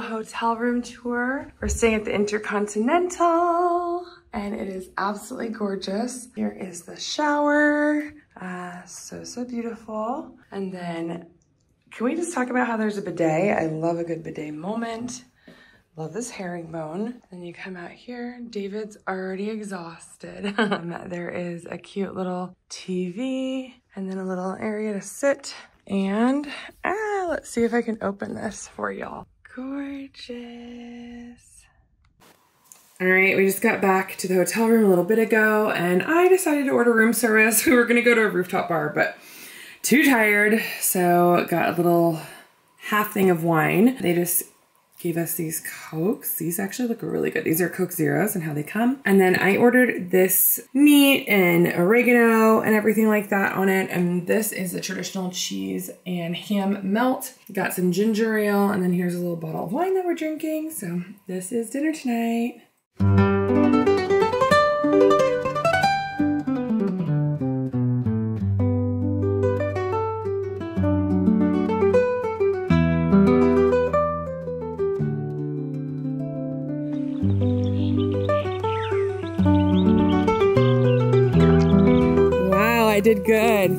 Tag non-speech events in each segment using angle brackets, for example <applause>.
hotel room tour. We're staying at the Intercontinental and it is absolutely gorgeous. Here is the shower. Uh, so, so beautiful. And then can we just talk about how there's a bidet? I love a good bidet moment. Love this herringbone. Then you come out here, David's already exhausted. <laughs> there is a cute little TV and then a little area to sit. And ah, let's see if I can open this for y'all. Gorgeous. All right, we just got back to the hotel room a little bit ago and I decided to order room service. <laughs> We were gonna go to a rooftop bar, but too tired. So got a little half thing of wine. They just gave us these Cokes. These actually look really good. These are Coke Zeros and how they come. And then I ordered this meat and oregano and everything like that on it. And this is the traditional cheese and ham melt. Got some ginger ale and then here's a little bottle of wine that we're drinking. So this is dinner tonight.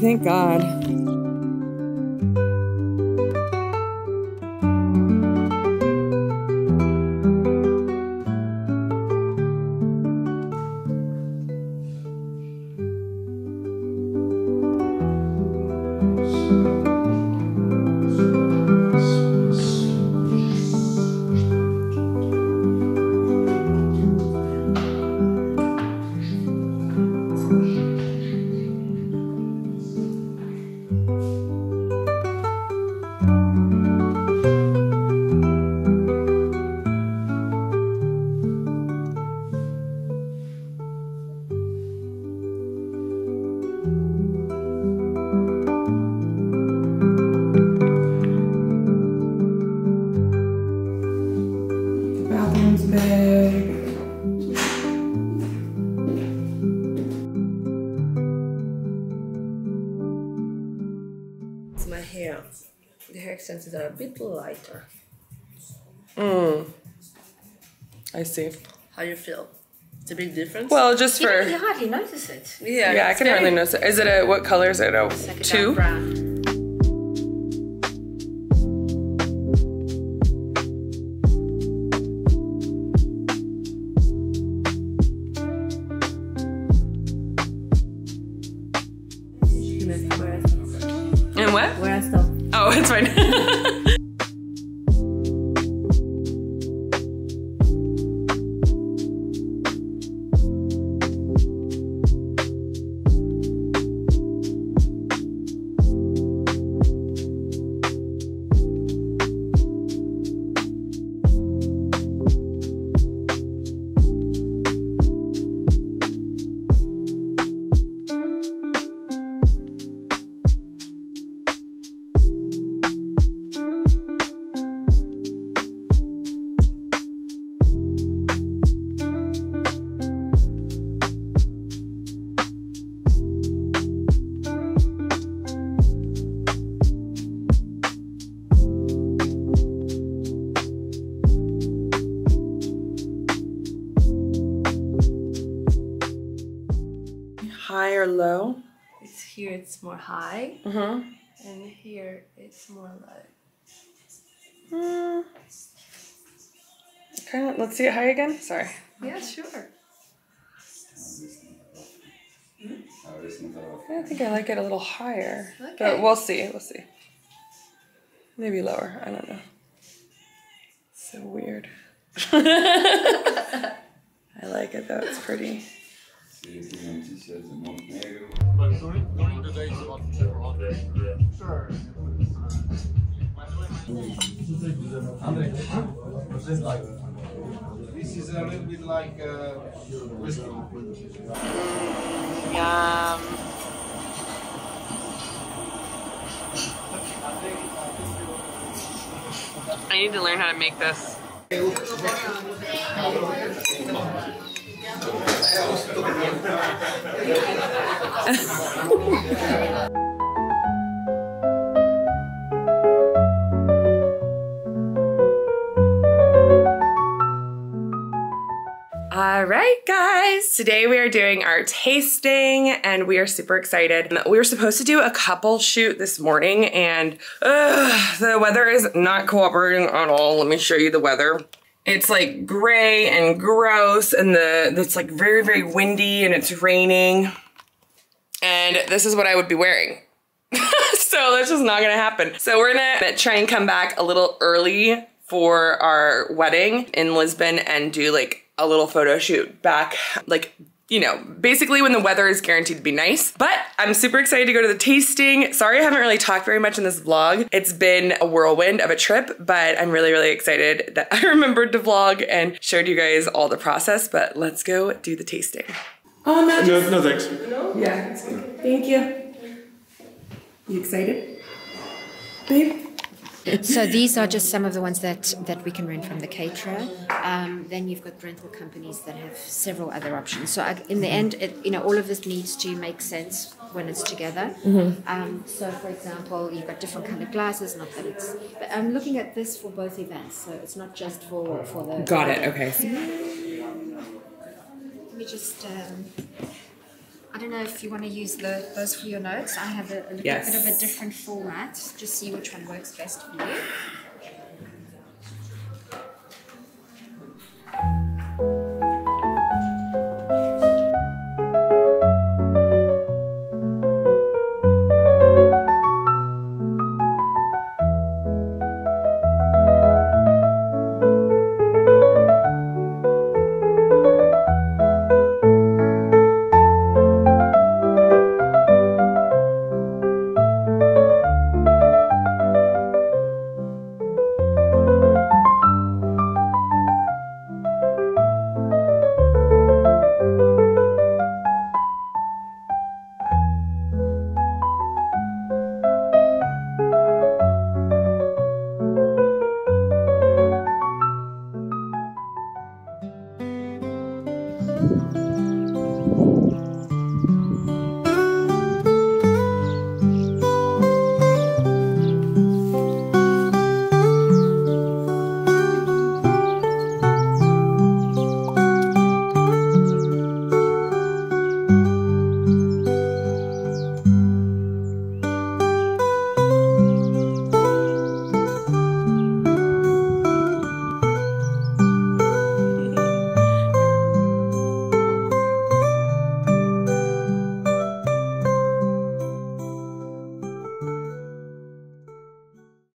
Thank God. The The hair extensions are a bit lighter. Mm. I see. How you feel? It's a big difference. Well, just You for can hardly notice it. yeah, yeah, I can very- hardly notice it. Is it a what color is it? A It's like a two? High or low? It's here. It's more high, Mm-hmm. and here it's more low. Mm. Kind of. Let's see it high again. Sorry. Yeah, sure. I think I like it a little higher, Okay. but we'll see. We'll see. Maybe lower. I don't know. So weird. <laughs> I like it though. It's pretty. But during, during the day it's about 400. Sure. This is a little bit like. Yum. I need to learn how to make this. <laughs> All right, guys, today we are doing our tasting and we are super excited. We were supposed to do a couple shoot this morning and the weather is not cooperating at all. Let me show you the weather. It's like gray and gross and the it's like very, very windy and it's raining. And this is what I would be wearing. <laughs> so that's just not gonna happen. So we're gonna try and come back a little early for our wedding in Lisbon and do like a little photo shoot back, like you know, basically when the weather is guaranteed to be nice. But I'm super excited to go to the tasting. Sorry I haven't really talked very much in this vlog. It's been a whirlwind of a trip, but I'm really, really excited that <laughs> I remembered to vlog and showed you guys all the process, but let's go do the tasting. Oh, no. No, no thanks. Yeah, thank you. You excited? Babe? So these are just some of the ones that, that we can rent from the caterer. Um, then you've got rental companies that have several other options. So I, in the end, it, you know, all of this needs to make sense when it's together. Um, so for example, you've got different kind of glasses. Not that it's, but I'm looking at this for both events. So it's not just for for the. Got it, okay. Let me just. Um, I don't know if you want to use the those for your notes. I have a, a little Yes. bit of a different format. Just see which one works best for you.